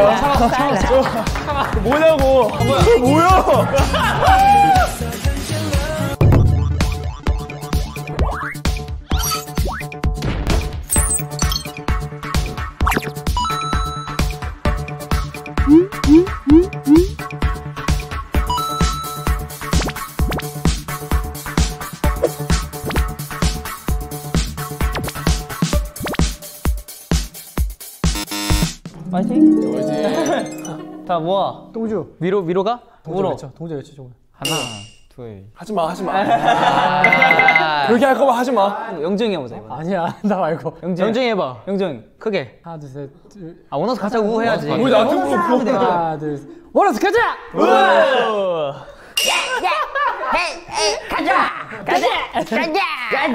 뭐야? 뭐냐고? 뭐야? 파이팅. 다 모아. 동주. 위로 위로 가? 동주 외쳐. 동주 외쳐 좀. 하나, 둘. 하지 마, 하지 마. 그렇게 할 거면 하지 마. 영정이 해보자 이번. 아니야, 나 말고. 영정. 영정이 해봐. 영정 크게. 하나, 둘, 셋. 둘. 아 원어서 가자 우 해야지. 왜 나한테 물어보 하나, 둘, 셋. 원어스 가자! on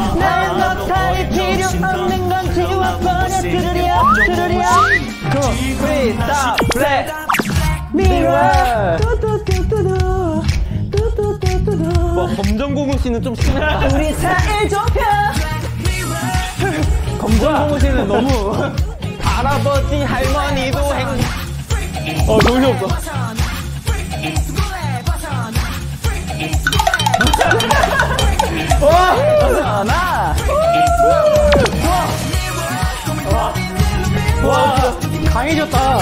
get it on, yeah. 검정고무 씨는 좀 심했다. 우리 사이 좁혀. 검정고무 씨는 너무 할아버지 할머니도 행. 어, 정신 없어. 강해졌다.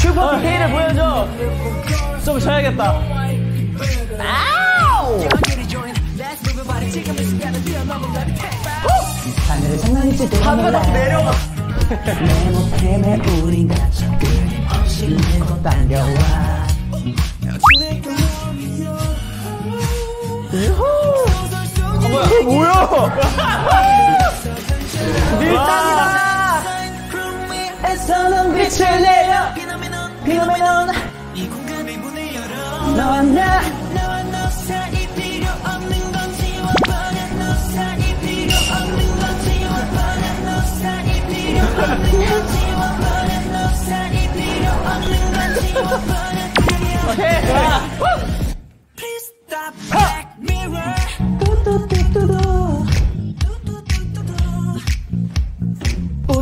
슈퍼 디테일을 보여줘. 좀 쉬어야겠다. 하늘을 다 내려가. 내려. 피노메논. 너와 나.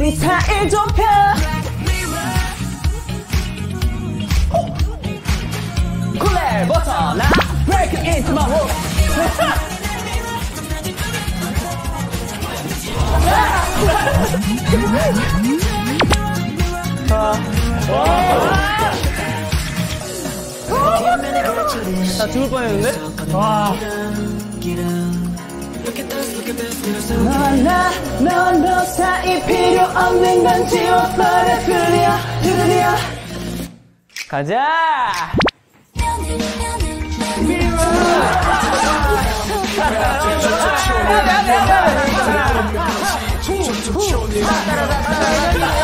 우리 사이 좁혀. 쿨레 벗어나. Break into. 나 죽을 뻔했는데? 와. 너나 너너 사이 필요 없는 건 지워버려 그려 그려 가자 베베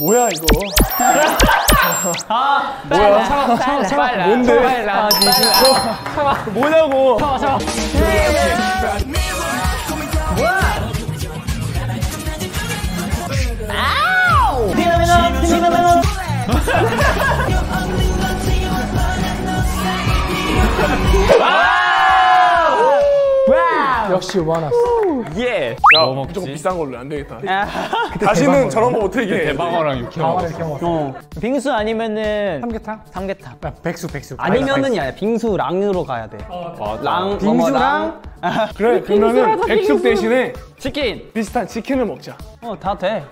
뭐야 이거? 아 뭐야? 참아 참아 참아 뭔데? 아 참아 뭐냐고? 참아 참아. 아우! 디나미노 와우! 와우! 역시 원하스. 예. 야 뭐 먹지? 무조건 비싼 걸로 안 되겠다. 아, 다시는 저런 거 못하게. 해. 대방어랑 육회랑 방어를 경험. 어. 빙수 아니면은 삼계탕? 삼계탕. 아, 백수 백수. 아니면은 야 빙수 랑으로 가야 돼. 맞아. 랑 빙수랑 그래 그러면은 백숙 대신에 치킨. 비슷한 치킨을 먹자. 어 다 돼.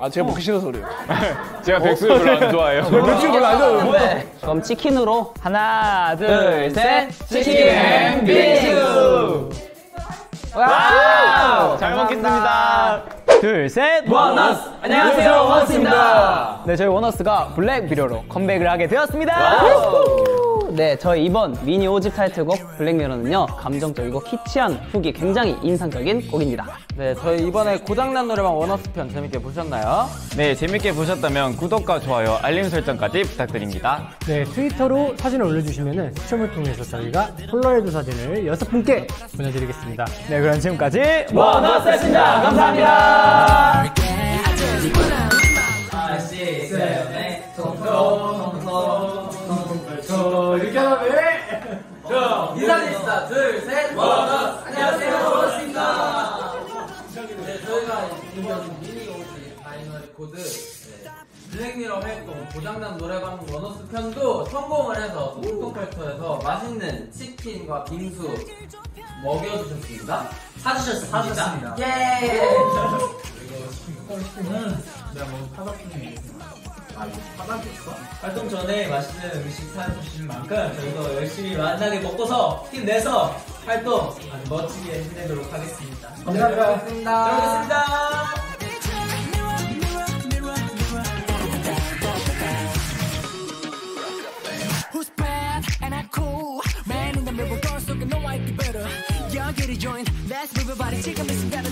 아 제가 먹기 싫어서 그래요. 제가 백수를 별로 안 좋아해요. 백숙 별로 안 좋아요. 네. 그럼 치킨으로 하나 둘 셋. 치킨 빙수. 와우. 잘 먹겠습니다. 둘, 셋. 원어스. 안녕하세요, 원어스입니다. 네, 저희 원어스가 블랙 미러로 컴백을 하게 되었습니다. 네, 저희 이번 미니 5집 타이틀곡 블랙미러는요, 감정적이고 키치한 hook이 굉장히 인상적인 곡입니다. 네, 저희 이번에 고장난 노래방 원어스 편 재밌게 보셨나요? 네, 재밌게 보셨다면 구독과 좋아요, 알림 설정까지 부탁드립니다. 네, 트위터로 사진을 올려주시면 추첨을 통해서 저희가 폴라로이드 사진을 여섯 분께 보내드리겠습니다. 네, 그럼 지금까지 원어스였습니다. 감사합니다. 6, 7, 8, 9, 10, 11, 12, 13, 14, 3분 블랙미러 활동 고장난 노래방 원어스 편도 성공을 해서 통통팔터에서 맛있는 치킨과 빙수 먹여주셨습니다. 사주셨습니다. 사주셨습니다. 예! 활동 전에 맛있는 음식 사주신 만큼 저희도 열심히 만나게 먹고서 힘내서 활동 아주 멋지게 해내도록 하겠습니다. 감사합니다. 잘 먹겠습니다. Let's move your body 지금 이 순간은 뛰어넘어